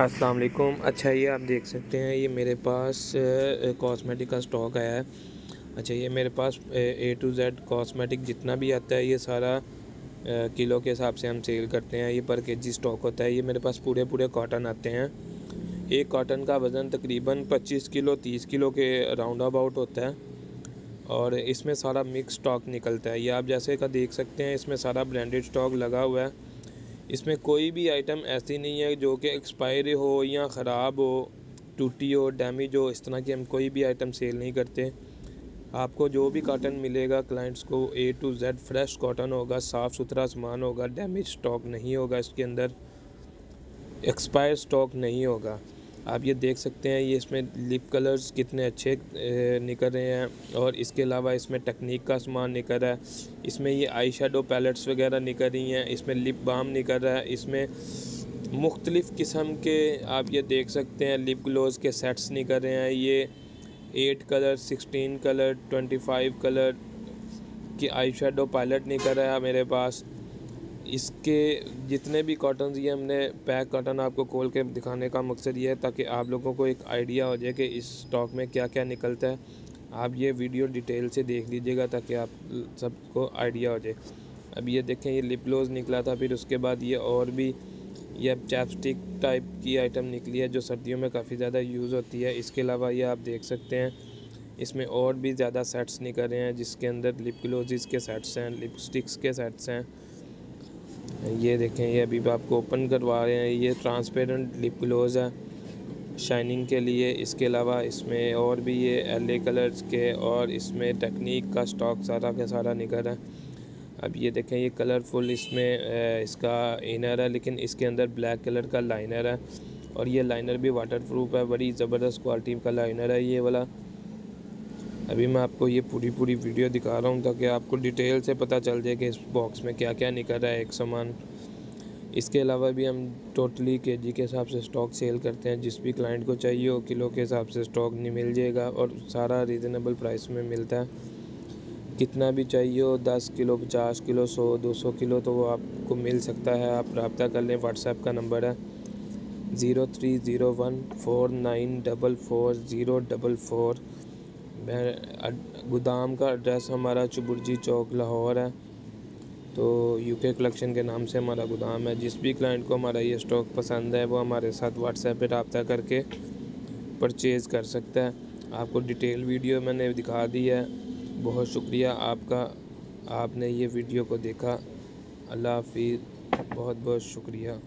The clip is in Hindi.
अस्सलाम वालेकुम अच्छा ये आप देख सकते हैं, ये मेरे पास कॉस्मेटिक का स्टॉक आया है। अच्छा ये मेरे पास ए टू जेड कॉस्मेटिक जितना भी आता है, ये सारा किलो के हिसाब से हम सेल करते हैं। ये पर के जी स्टॉक होता है। ये मेरे पास पूरे पूरे कॉटन आते हैं। एक कॉटन का वज़न तकरीबन 25 किलो 30 किलो के राउंड अबाउट होता है। और इसमें सारा मिक्स स्टॉक निकलता है। ये आप जैसे का देख सकते हैं, इसमें सारा ब्रांडेड स्टॉक लगा हुआ है। इसमें कोई भी आइटम ऐसी नहीं है जो कि एक्सपायरी हो या ख़राब हो, टूटी हो डैमेज हो, इस तरह की हम कोई भी आइटम सेल नहीं करते। आपको जो भी काटन मिलेगा क्लाइंट्स को A to Z fresh cotton होगा, साफ़ सुथरा सामान होगा डैमेज स्टॉक नहीं होगा, इसके अंदर एक्सपायर स्टॉक नहीं होगा। आप ये देख सकते हैं, ये इसमें लिप कलर्स कितने अच्छे निकल रहे हैं और इसके अलावा इसमें टेक्निक का सामान निकल रहा है। इसमें ये आई शेडो पैलेट्स वगैरह निकल रही हैं, इसमें लिप बाम निकल रहा है, इसमें मुख्तलिफ़ किस्म के आप ये देख सकते हैं लिप ग्लोज़ के सेट्स निकल रहे हैं। ये eight colour sixteen colour twenty five colour की आई शेडो पैलेट निकल रहा है मेरे पास। इसके जितने भी कॉटन ये हमने पैक कॉटन आपको खोल के दिखाने का मकसद ये है ताकि आप लोगों को एक आइडिया हो जाए कि इस स्टॉक में क्या क्या निकलता है। आप ये वीडियो डिटेल से देख लीजिएगा ताकि आप सबको आइडिया हो जाए। अब ये देखें, ये लिप ग्लोज निकला था, फिर उसके बाद ये और भी, ये चैपस्टिक टाइप की आइटम निकली है जो सर्दियों में काफ़ी ज़्यादा यूज़ होती है। इसके अलावा ये आप देख सकते हैं, इसमें और भी ज़्यादा सेट्स निकल रहे हैं जिसके अंदर लिप ग्लोज के सेट्स हैं लिपस्टिक्स के सेट्स हैं। ये देखें, ये अभी भी आपको ओपन करवा रहे हैं। ये ट्रांसपेरेंट लिप ग्लोज है शाइनिंग के लिए। इसके अलावा इसमें और भी ये एल ए कलर्स के और इसमें टेक्निक का स्टॉक सारा का सारा निकल है। अब ये देखें, ये कलरफुल इसमें इसका इनर है, लेकिन इसके अंदर ब्लैक कलर का लाइनर है। और ये लाइनर भी वाटर प्रूफ है, बड़ी ज़बरदस्त क्वालिटी का लाइनर है ये वाला। अभी मैं आपको ये पूरी पूरी वीडियो दिखा रहा हूँ ताकि आपको डिटेल से पता चल जाए कि इस बॉक्स में क्या क्या निकल रहा है, एक सामान। इसके अलावा भी हम टोटली के जी के हिसाब से स्टॉक सेल करते हैं। जिस भी क्लाइंट को चाहिए हो किलो के हिसाब से स्टॉक नहीं मिल जाएगा और सारा रीज़नेबल प्राइस में मिलता है। कितना भी चाहिए हो, दस किलो, पचास किलो, सौ, दो सौ किलो तो वो आपको मिल सकता है। आप रबता कर लें व्हाट्सएप का नंबर है zero three zero one four nine double four zero double four. गोदाम का एड्रेस हमारा चुबुर्जी चौक, लाहौर है। तो यूके कलेक्शन के नाम से हमारा गोदाम है। जिस भी क्लाइंट को हमारा ये स्टॉक पसंद है, वो हमारे साथ व्हाट्सएप पे रबता करके परचेज़ कर सकता है। आपको डिटेल वीडियो मैंने दिखा दी है। बहुत शुक्रिया आपका। आपने ये वीडियो को देखा। अल्लाह हाफिज़। बहुत बहुत शुक्रिया।